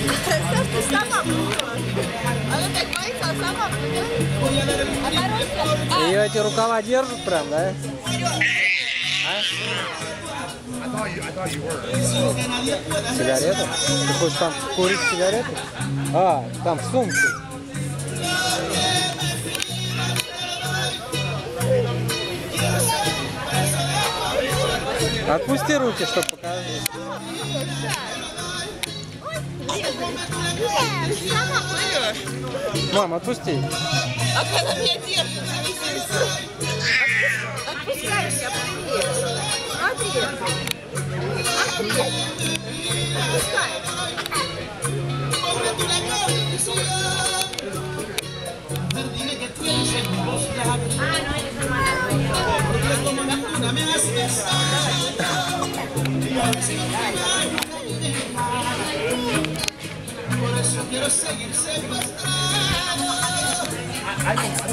Ты Ее эти рукава держат прям, да? Сигарету? Ты хочешь там курить сигарету? А, там в сумке. Отпусти руки, чтобы показать. Нет, сама. Мам, отпусти. А когда меня держит? Отпускайся, отпусти. Смотри. Смотри. Por eso quiero seguir, seguir. 哎